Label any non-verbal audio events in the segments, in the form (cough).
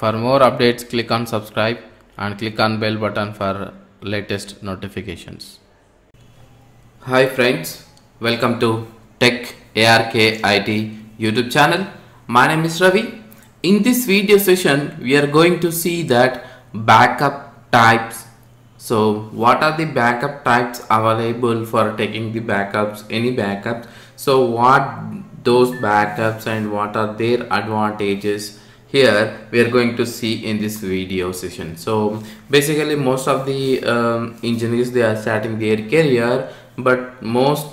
For more updates, click on subscribe and click on bell button for latest notifications. Hi friends, welcome to Tech Arkit YouTube channel. My name is Ravi. In this video session, we are going to see that backup types. So what are the backup types available for taking the backups, any backups? So what those backups and what are their advantages here we are going to see in this video session. So basically most of the um, engineers they are starting their career but most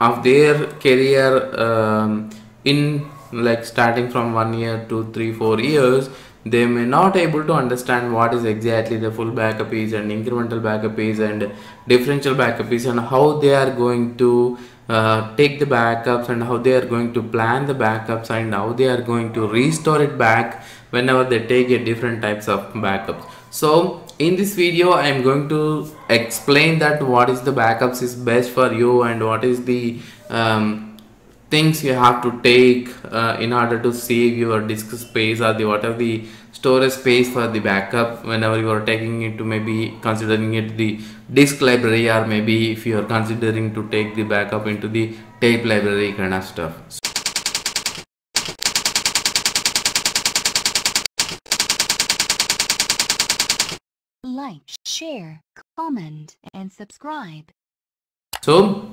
of their career um, in like starting from one year to three four years they may not able to understand what is exactly the full backup is and incremental backup is and differential backup is and how they are going to uh, take the backups and how they are going to plan the backups and how they are going to restore it back whenever they take a different types of backups. So in this video i am going to explain that what is the backups is best for you and what is the um, things you have to take uh, in order to save your disk space or the what are the storage space for the backup whenever you are taking it to maybe considering it the disk library or maybe if you are considering to take the backup into the tape library kind of stuff Like, share, comment, and subscribe. so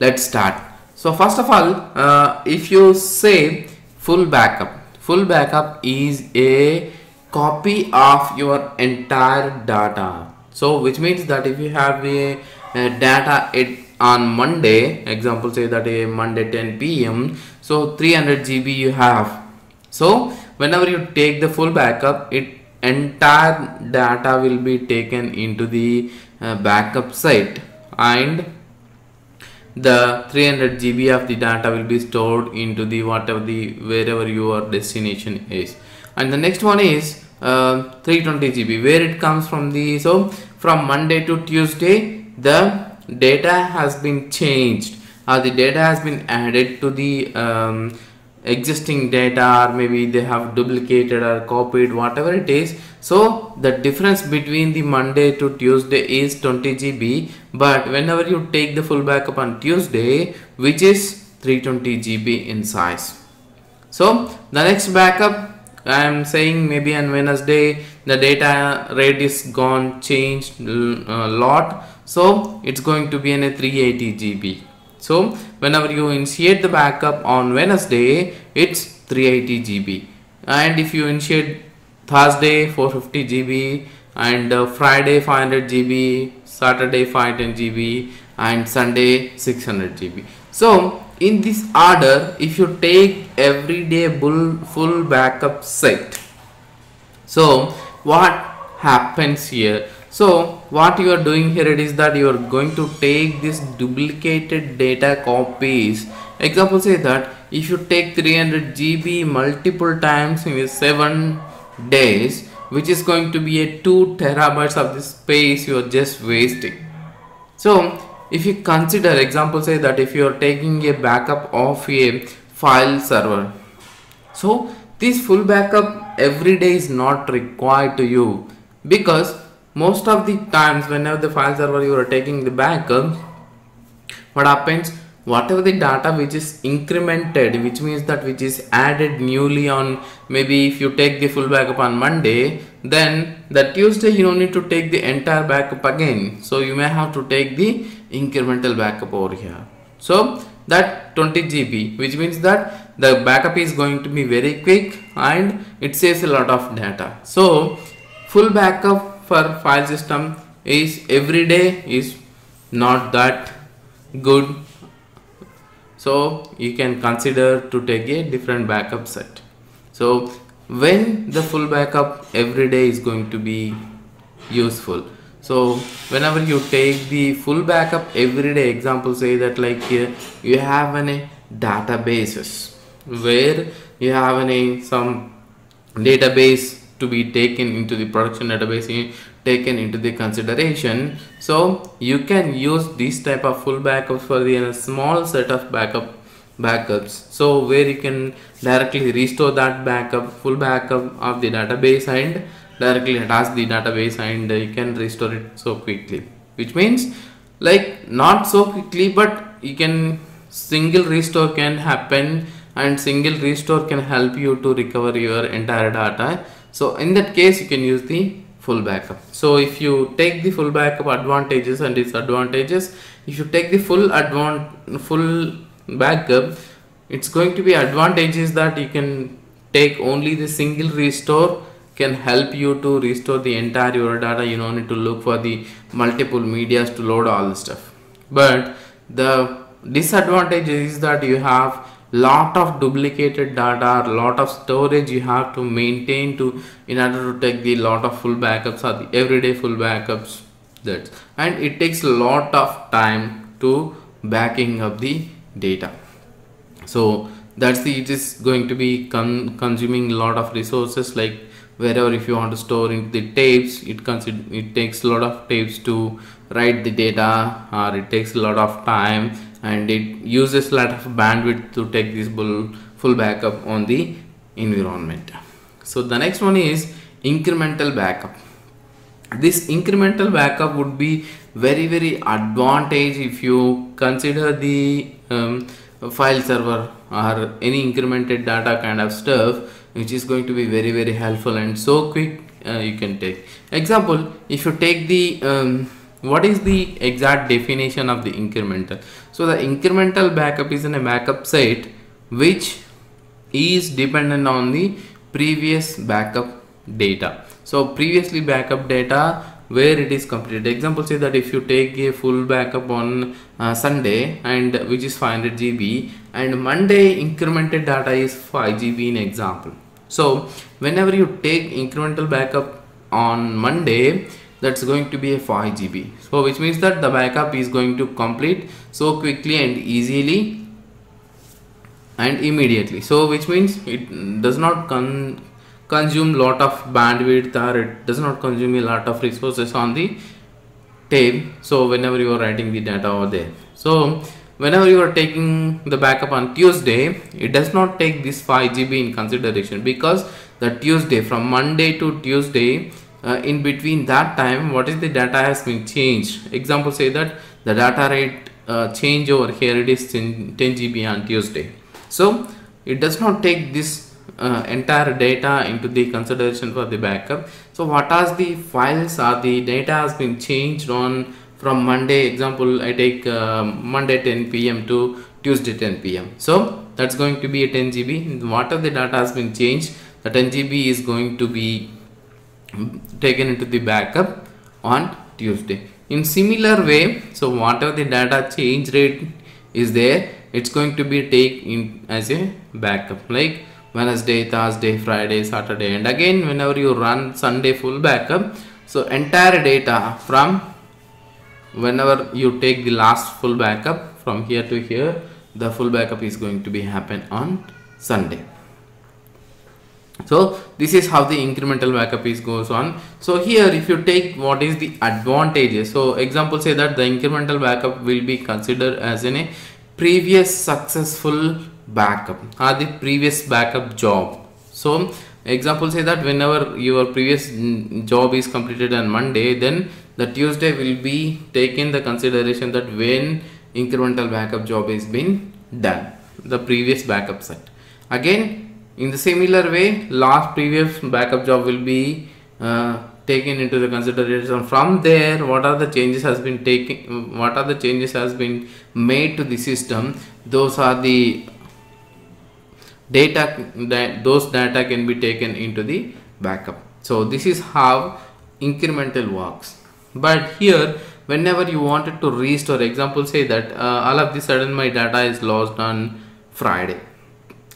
let's start so first of all uh, if you say full backup full backup is a copy of your entire data. So which means that if you have a, a data it on monday example say that a monday 10 pm so 300 gb you have. So whenever you take the full backup it entire data will be taken into the uh, backup site. And the 300 GB of the data will be stored into the whatever the wherever your destination is. And the next one is uh, 320 GB where it comes from the so from Monday to Tuesday the data has been changed. Or the data has been added to the um, existing data or maybe they have duplicated or copied whatever it is. So the difference between the monday to tuesday is 20 gb but whenever you take the full backup on tuesday which is 320 gb in size. So the next backup i am saying maybe on wednesday the data rate is gone changed a uh, lot. So it's going to be in a 380 gb so whenever you initiate the backup on Wednesday, it's 380 GB. And if you initiate Thursday 450 GB and uh, Friday 500 GB, Saturday 510 GB and Sunday 600 GB. So in this order, if you take everyday bull full backup set, so what happens here? So what you are doing here it is that you are going to take this duplicated data copies. Example say that if you take 300 GB multiple times in 7 days which is going to be a 2 terabytes of the space you are just wasting. So if you consider example say that if you are taking a backup of a file server so this full backup every day is not required to you because most of the times whenever the file server you are taking the backup what happens? Whatever the data which is incremented which means that which is added newly on maybe if you take the full backup on monday then the tuesday you don't need to take the entire backup again. So you may have to take the incremental backup over here. So that 20 gb which means that the backup is going to be very quick and it saves a lot of data. So full backup for file system is every day is not that good. So you can consider to take a different backup set. So when the full backup every day is going to be useful. So whenever you take the full backup every day example say that like uh, you have any databases where you have any some database to be taken into the production database taken into the consideration. So you can use this type of full backup for the small set of backup backups. So where you can directly restore that backup full backup of the database and directly attach the database and you can restore it so quickly. Which means like not so quickly but you can single restore can happen and single restore can help you to recover your entire data so in that case you can use the full backup. So if you take the full backup advantages and disadvantages if you take the full advan full backup it's going to be advantages that you can take only the single restore can help you to restore the entire your data. You don't need to look for the multiple medias to load all the stuff. But the disadvantage is that you have lot of duplicated data lot of storage you have to maintain to in order to take the lot of full backups or the everyday full backups. That and it takes a lot of time to backing up the data. So that's the it is going to be con- consuming a lot of resources like wherever if you want to store the tapes it consider it takes a lot of tapes to write the data or it takes a lot of time and it uses a lot of bandwidth to take this full full backup on the environment. So the next one is incremental backup. This incremental backup would be very very advantage if you consider the um, file server or any incremented data kind of stuff which is going to be very very helpful and so quick uh, you can take. Example if you take the um, what is the exact definition of the incremental? So the incremental backup is in a backup set which is dependent on the previous backup data. So previously backup data where it is completed. Example say that if you take a full backup on uh, sunday and which is 500 gb and monday incremented data is 5 gb in example so whenever you take incremental backup on monday that's going to be a 5 gb so which means that the backup is going to complete so quickly and easily and immediately. So which means it does not con consume lot of bandwidth or it does not consume a lot of resources on the tape. So whenever you are writing the data over there. So whenever you are taking the backup on tuesday it does not take this 5 gb in consideration because the tuesday from monday to tuesday uh, in between that time what is the data has been changed? Example say that the data rate uh, change over here it is 10, 10 gb on tuesday. So it does not take this uh, entire data into the consideration for the backup. So what are the files? Or the data has been changed on from monday example i take uh, monday 10 pm to tuesday 10 pm so that's going to be a 10 gb what the data has been changed the 10 gb is going to be taken into the backup on tuesday. In similar way so whatever the data change rate is there it's going to be taken as a backup. Like Wednesday, Thursday, Friday, Saturday and again whenever you run Sunday full backup so entire data from whenever you take the last full backup from here to here the full backup is going to be happen on Sunday. So this is how the incremental backup is goes on. So here if you take what is the advantages so example say that the incremental backup will be considered as in a previous successful backup or the previous backup job. So example say that whenever your previous mm, job is completed on monday then the tuesday will be taken the consideration that when incremental backup job is been done the previous backup set. Again in the similar way last previous backup job will be uh, taken into the consideration. From there what are the changes has been taken what are the changes has been made to the system? Those are the data that those data can be taken into the backup. So this is how incremental works but here whenever you wanted to restore example say that uh, all of the sudden my data is lost on friday.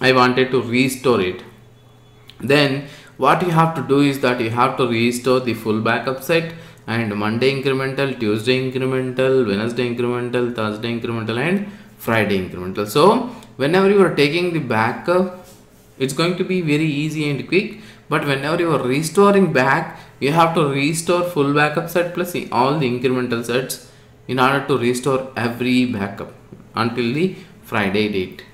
I wanted to restore it. Then what you have to do is that you have to restore the full backup set and monday incremental tuesday incremental wednesday incremental thursday incremental and friday incremental. So whenever you are taking the backup it's going to be very easy and quick. But whenever you are restoring back you have to restore full backup set plus all the incremental sets in order to restore every backup until the friday date.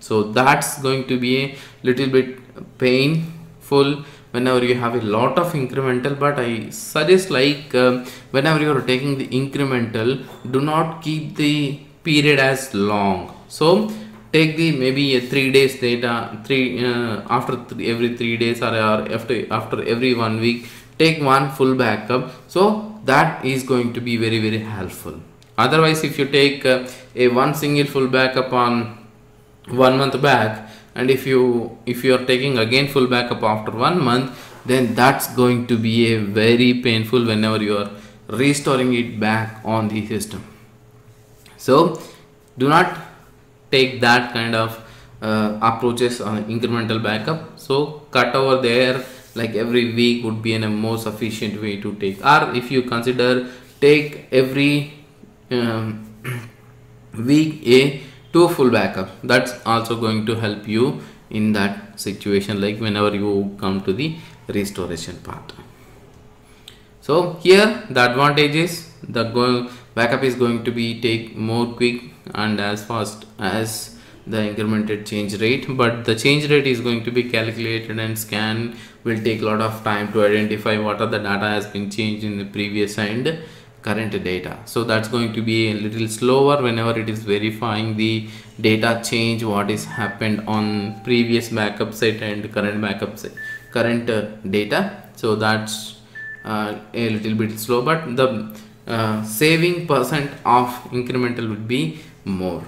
So that's going to be a little bit painful whenever you have a lot of incremental but i suggest like um, whenever you are taking the incremental do not keep the period as long. So take the maybe a three days data three uh, after th every three days or, or after after every one week take one full backup. So that is going to be very very helpful. Otherwise if you take uh, a one single full backup on one month back and if you if you are taking again full backup after one month then that's going to be a very painful whenever you are restoring it back on the system. So do not take that kind of uh, approaches on incremental backup. So cut over there like every week would be in a more sufficient way to take. Or if you consider take every um, (clears throat) week a two full backup that's also going to help you in that situation like whenever you come to the restoration part so here the advantage is the go backup is going to be take more quick and as fast as the incremented change rate but the change rate is going to be calculated and scan will take a lot of time to identify what are the data has been changed in the previous and current data. So that's going to be a little slower whenever it is verifying the data change what is happened on previous backup set and current backup set current uh, data. So that's uh, a little bit slow but the uh, saving percent of incremental would be more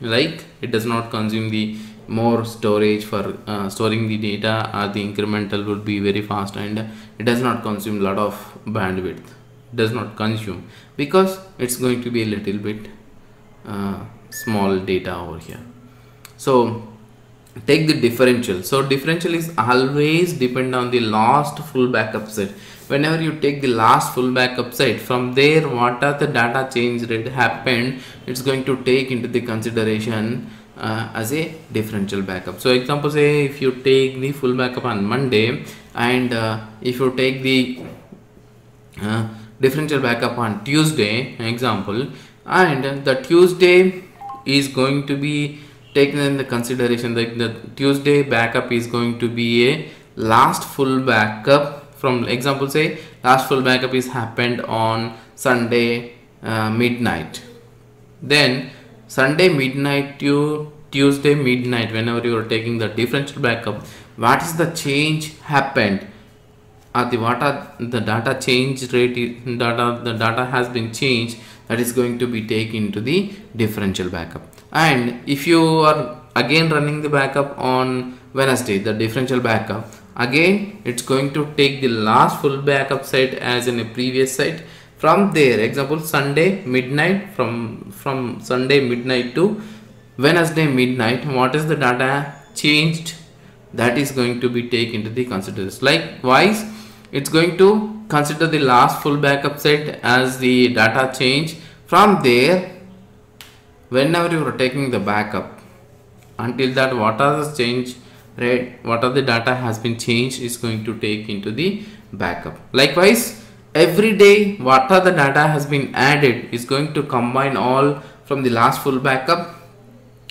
like it does not consume the more storage for uh, storing the data or the incremental would be very fast and it does not consume lot of bandwidth. Does not consume because it's going to be a little bit uh, small data over here. So take the differential. So differential is always depend on the last full backup set whenever you take the last full backup set from there what are the data change rate happened it's going to take into the consideration uh, as a differential backup. So example say if you take the full backup on monday and uh, if you take the uh, differential backup on tuesday example and the tuesday is going to be taken in the consideration that the tuesday backup is going to be a last full backup from example say last full backup is happened on sunday uh, midnight. Then sunday midnight to tuesday midnight whenever you are taking the differential backup what is the change happened? Uh, the what are the data change rate data the data has been changed that is going to be taken to the differential backup. And if you are again running the backup on wednesday the differential backup again it's going to take the last full backup set as in a previous set from there example sunday midnight from from sunday midnight to wednesday midnight what is the data changed? That is going to be taken into the consideration likewise it's going to consider the last full backup set as the data change. From there whenever you are taking the backup until that what are the change rate what are the data has been changed is going to take into the backup. Likewise every day what are the data has been added is going to combine all from the last full backup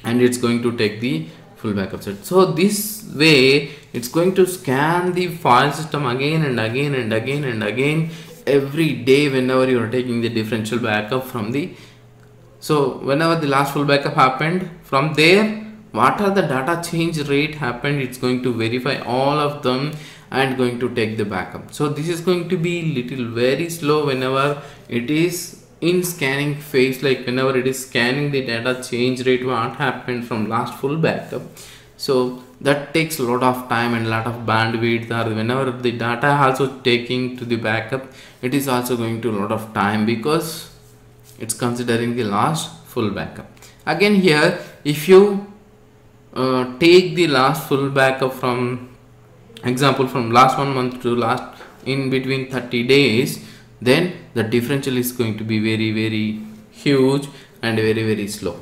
and it's going to take the full backup set. So this way it's going to scan the file system again and again and again and again every day whenever you are taking the differential backup from the so whenever the last full backup happened from there what are the data change rate happened? It's going to verify all of them and going to take the backup. So this is going to be little very slow whenever it is in scanning phase like whenever it is scanning the data change rate what happened from last full backup. So that takes a lot of time and a lot of bandwidth. Or whenever the data also taking to the backup it is also going to a lot of time because it's considering the last full backup. Again here if you uh, take the last full backup from example from last one month to last in between 30 days then the differential is going to be very very huge and very very slow.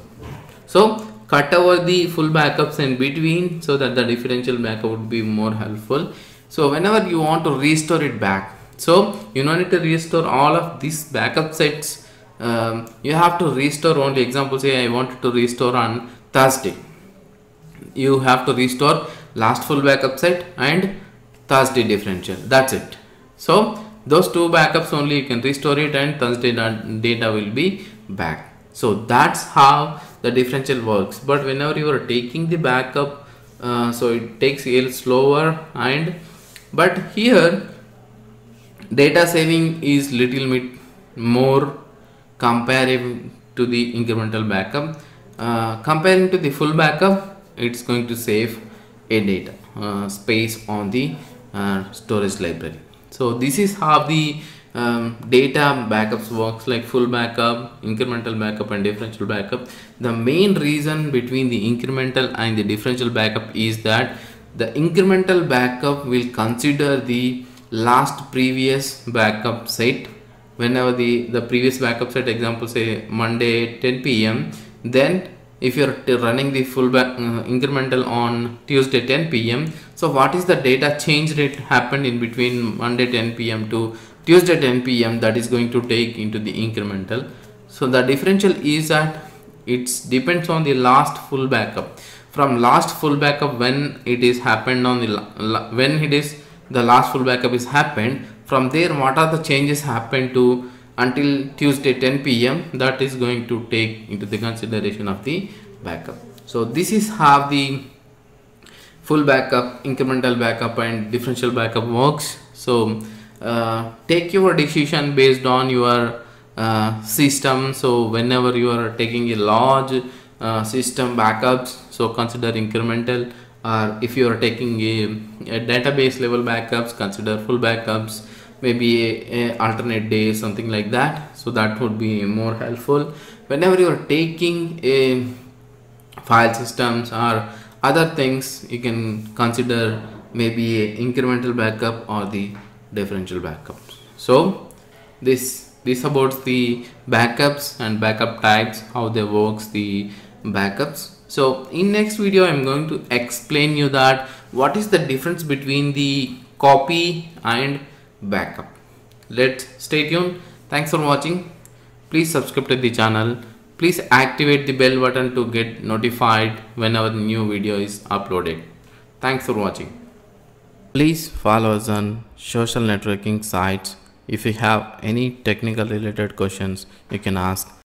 So cut over the full backups in between so that the differential backup would be more helpful. So whenever you want to restore it back so you don't need to restore all of these backup sets. Um, you have to restore only example say i wanted to restore on thursday you have to restore last full backup set and Thursday differential. That's it. So those two backups only you can restore it and Thursday data will be back. So that's how the differential works. But whenever you are taking the backup, uh, so it takes a little slower and but here data saving is little bit more comparing to the incremental backup. Uh, comparing to the full backup, it's going to save a data uh, space on the uh, storage library. So this is how the um, data backups works like full backup incremental backup and differential backup. The main reason between the incremental and the differential backup is that the incremental backup will consider the last previous backup set. Whenever the the previous backup set example say monday 10 pm then if you're running the full back, uh, incremental on Tuesday 10 p.m. So what is the data change rate happened in between Monday 10 p.m. to Tuesday 10 p.m. that is going to take into the incremental. So the differential is that it depends on the last full backup. From last full backup when it is happened on the when it is the last full backup is happened from there what are the changes happened to until Tuesday 10 p.m. that is going to take into the consideration of the backup. So this is how the full backup, incremental backup and differential backup works. So uh, take your decision based on your uh, system. So whenever you are taking a large uh, system backups, so consider incremental or if you are taking a, a database level backups, consider full backups maybe a, a alternate day something like that. So that would be more helpful. Whenever you are taking a file systems or other things you can consider maybe incremental backup or the differential backup so this this about the backups and backup types how they works the backups. So in next video i'm going to explain you that what is the difference between the copy and backup. Let's stay tuned. Thanks for watching. Please subscribe to the channel. Please activate the bell button to get notified whenever new video is uploaded. Thanks for watching. Please follow us on social networking sites. If you have any technical related questions you can ask